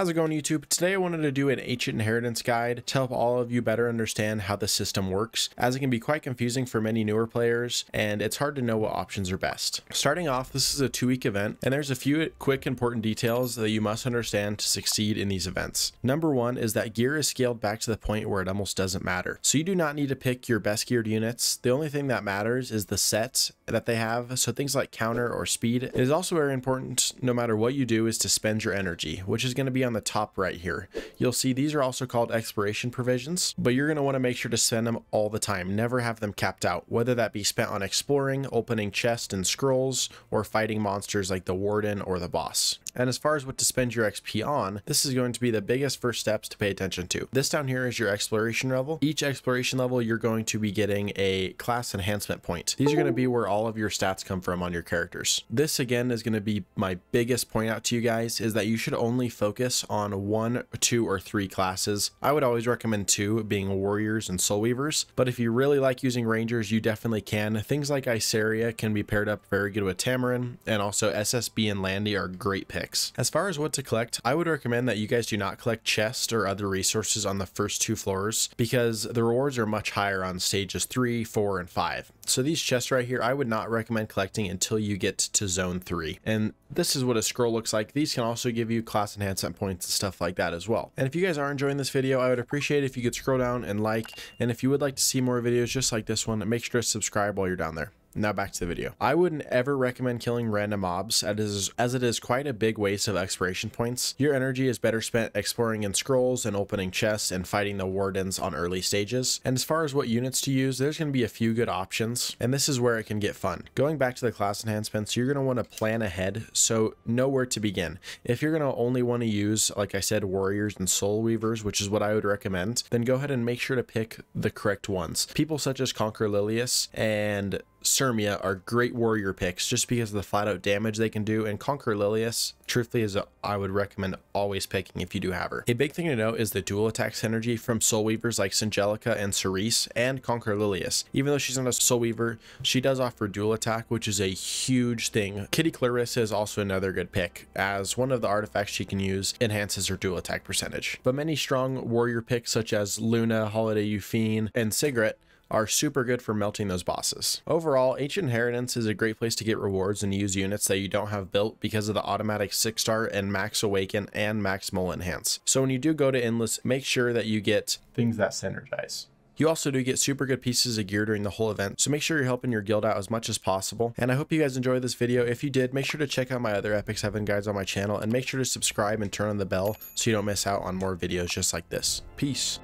How's it going YouTube? Today I wanted to do an ancient inheritance guide to help all of you better understand how the system works as it can be quite confusing for many newer players and it's hard to know what options are best. Starting off, this is a two week event and there's a few quick important details that you must understand to succeed in these events. Number one is that gear is scaled back to the point where it almost doesn't matter. So you do not need to pick your best geared units. The only thing that matters is the sets that they have. So things like counter or speed. It is also very important no matter what you do is to spend your energy, which is going to be on the top right here. You'll see these are also called exploration provisions, but you're going to want to make sure to spend them all the time. Never have them capped out, whether that be spent on exploring, opening chests and scrolls, or fighting monsters like the warden or the boss. And as far as what to spend your XP on, this is going to be the biggest first steps to pay attention to. This down here is your exploration level. Each exploration level, you're going to be getting a class enhancement point. These are going to be where all of your stats come from on your characters. This again is going to be my biggest point out to you guys is that you should only focus on one, two, or three classes. I would always recommend two being warriors and soul weavers, but if you really like using rangers, you definitely can. Things like Iseria can be paired up very good with Tamarinne, and also SSB and Landy are great picks picks. As far as what to collect, I would recommend that you guys do not collect chests or other resources on the first two floors because the rewards are much higher on stages 3, 4, and 5. So these chests right here, I would not recommend collecting until you get to zone 3. And this is what a scroll looks like. These can also give you class enhancement points and stuff like that as well. And if you guys are enjoying this video, I would appreciate if you could scroll down and like. And if you would like to see more videos just like this one, make sure to subscribe while you're down there. Now back to the video. I wouldn't ever recommend killing random mobs as, as it is quite a big waste of expiration points. Your energy is better spent exploring in scrolls and opening chests and fighting the wardens on early stages. And as far as what units to use, there's going to be a few good options and this is where it can get fun. Going back to the class enhancements, you're going to want to plan ahead so know where to begin. If you're going to only want to use, like I said, warriors and soul weavers, which is what I would recommend, then go ahead and make sure to pick the correct ones. People such as Conquer Lilias and Cermia are great warrior picks just because of the flat out damage they can do, and Conquer Lilias, truthfully, is a, I would recommend always picking if you do have her. A big thing to note is the dual attack synergy from Soul Weavers like Singelica and Cerise and Conquer Lilias. Even though she's not a Soul Weaver, she does offer dual attack, which is a huge thing. Kitty Clarissa is also another good pick, as one of the artifacts she can use enhances her dual attack percentage. But many strong warrior picks such as Luna, Holiday Yufine, and Sigret are super good for melting those bosses. Overall, Ancient Inheritance is a great place to get rewards and use units that you don't have built because of the automatic 6 star and max awaken and max maximal enhance. So when you do go to Endless, make sure that you get things that synergize. You also do get super good pieces of gear during the whole event, so make sure you're helping your guild out as much as possible. And I hope you guys enjoyed this video. If you did, make sure to check out my other Epic 7 guides on my channel, and make sure to subscribe and turn on the bell so you don't miss out on more videos just like this. Peace.